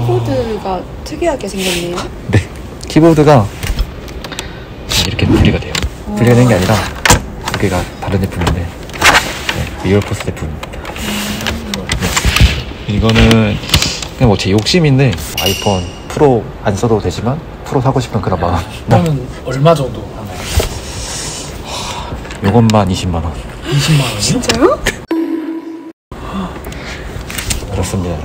키보드가 아... 특이하게 생겼네요. 네. 키보드가 이렇게 분리가 돼요. 분리가 된 게 아니라 여기가 다른 제품인데 네, 리얼포스 제품입니다. 네. 이거는 그냥 뭐 제 욕심인데 아이폰 프로 안 써도 되지만 프로 사고 싶은 그런 네, 마음. 그러면 얼마 정도 하나요? 이것만 20만 원. 20만 원이요? 진짜요? 그렇습니다.